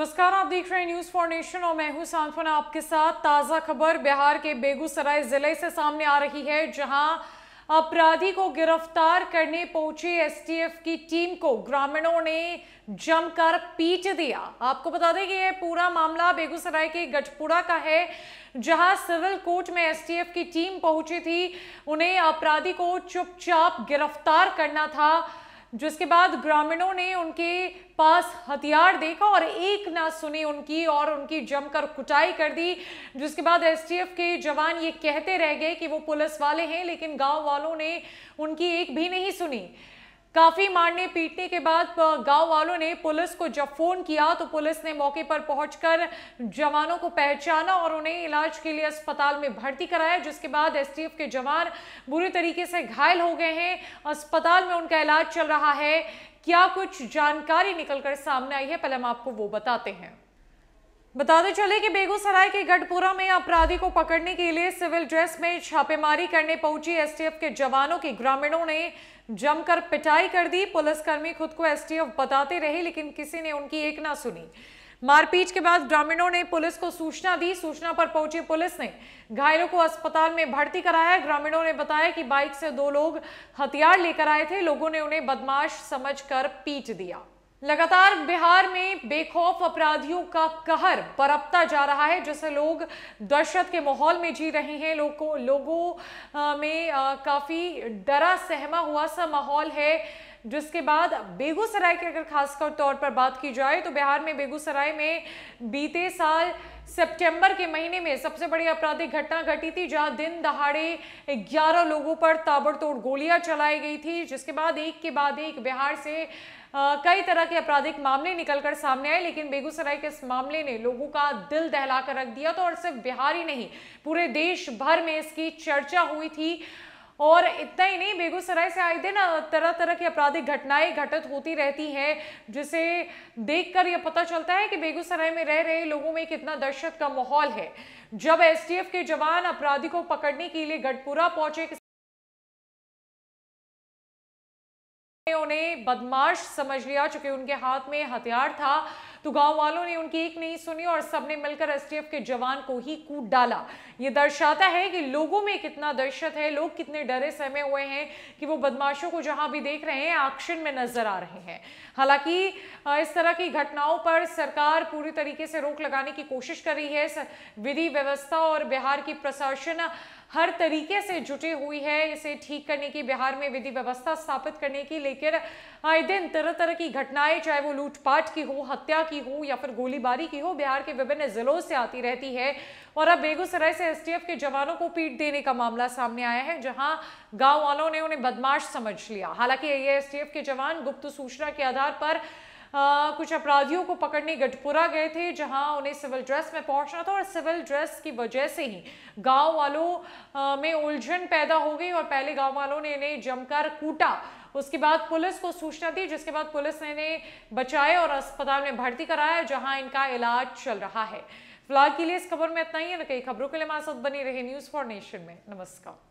नमस्कार आप देख रहे हैं न्यूज़ फॉर नेशन और मैं हूँ सांत्वना आपके साथ। ताज़ा खबर, बिहार के बेगूसराय ज़िले से सामने आ रही है, जहाँ अपराधी को गिरफ़्तार करने पहुँची एसटीएफ की टीम को। ग्रामीणों ने जमकर पीट दिया। आपको बता दें कि यह पूरा मामला बेगूसराय के गठपुरा का है, जहाँ सिविल कोर्ट में एसटीएफ की टीम पहुँची थी। उन्हें अपराधी को चुपचाप गिरफ़्तार करना था। जिसके बाद ग्रामीणों ने उनके पास हथियार देखा और एक ना सुनी उनकी और उनकी जमकर कुटाई कर दी। जिसके बाद एसटीएफ के जवान ये कहते रह गए कि वो पुलिस वाले हैं, लेकिन गाँव वालों ने उनकी एक भी नहीं सुनी। काफ़ी मारने पीटने के बाद गाँव वालों ने पुलिस को जब फ़ोन किया तो पुलिस ने मौके पर पहुंचकर जवानों को पहचाना और उन्हें इलाज के लिए अस्पताल में भर्ती कराया, जिसके बाद एसटीएफ के जवान बुरी तरीके से घायल हो गए हैं। अस्पताल में उनका इलाज चल रहा है। क्या कुछ जानकारी निकलकर सामने आई है? पहले हम आपको वो बताते हैं। बताते चले कि बेगूसराय के गढ़पुरा में अपराधी को पकड़ने के लिए सिविल ड्रेस में छापेमारी करने पहुँची एसटीएफ के जवानों की। ग्रामीणों ने जमकर पिटाई कर दी। पुलिसकर्मी खुद को एसटीएफ बताते रहे, लेकिन किसी ने उनकी एक ना सुनी। मारपीट के बाद ग्रामीणों ने पुलिस को सूचना दी। सूचना पर पहुँची पुलिस ने घायलों को अस्पताल में भर्ती कराया। ग्रामीणों ने बताया कि बाइक से दो लोग हथियार लेकर आए थे। लोगों ने उन्हें बदमाश समझकर पीट दिया। लगातार बिहार में बेखौफ अपराधियों का कहर परपता जा रहा है, जिससे लोग दहशत के माहौल में जी रहे हैं। लोगों लोगों में काफ़ी डरा सहमा हुआ सा माहौल है। जिसके बाद बेगूसराय की अगर खासकर तौर पर बात की जाए तो बिहार में बेगूसराय में बीते साल सितंबर के महीने में सबसे बड़ी आपराधिक घटना घटी थी, जहाँ दिन दहाड़े 11 लोगों पर ताबड़तोड़ गोलियाँ चलाई गई थी। जिसके बाद एक के बाद एक बिहार से कई तरह के आपराधिक मामले निकलकर सामने आए, लेकिन बेगूसराय के इस मामले ने लोगों का दिल दहला कर रख दिया तो और सिर्फ़ बिहार ही नहीं, पूरे देश भर में इसकी चर्चा हुई थी। और इतना ही नहीं, बेगूसराय से आए दिन तरह तरह की आपराधिक घटनाएँ घटित होती रहती हैं, जिसे देखकर यह पता चलता है कि बेगूसराय में रह रहे लोगों में कितना दहशत का माहौल है। जब एसटीएफ के जवान अपराधी को पकड़ने के लिए गढ़पुरा पहुँचे उन्हें बदमाश समझ लिया, चूँकि उनके हाथ में हथियार था तो गाँव वालों ने उनकी एक नहीं सुनी और सबने मिलकर एसटीएफ के जवान को ही कूट डाला। ये दर्शाता है कि लोगों में कितना दहशत है, लोग कितने डरे सहमे हुए हैं कि वो बदमाशों को जहाँ भी देख रहे हैं एक्शन में नज़र आ रहे हैं। हालाँकि इस तरह की घटनाओं पर सरकार पूरी तरीके से रोक लगाने की कोशिश कर रही है। विधि व्यवस्था और बिहार की प्रशासन हर तरीके से जुटी हुई है, इसे ठीक करने की, बिहार में विधि व्यवस्था स्थापित करने की। लेकिन आए दिन तरह तरह की घटनाएँ, चाहे वो लूटपाट की हो, हत्या की हो या फिर गोलीबारी की हो बिहार के विभिन्न जिलों से आती रहती है। और अब बेगूसराय से एसटीएफ के जवानों को पीट देने का मामला सामने आया है जहाँ गाँव वालों ने उन्हें बदमाश समझ लिया। हालाँकि ये एसटीएफ के जवान गुप्त सूचना के आधार पर आ, कुछ अपराधियों को पकड़ने गढ़पुरा गए थे जहाँ उन्हें सिविल ड्रेस में पहुँचना था और सिविल ड्रेस की वजह से ही गाँव वालों में उलझन पैदा हो गई और पहले गाँव वालों ने इन्हें जमकर कूटा। उसके बाद पुलिस को सूचना दी, जिसके बाद पुलिस ने इन्हें बचाए और अस्पताल में भर्ती कराया, जहाँ इनका इलाज चल रहा है। फ़िलहाल के लिए इस खबर में इतना ही। है ना कई खबरों के लिए हमारे साथ बनी रहे न्यूज़ फॉर नेशन में। नमस्कार।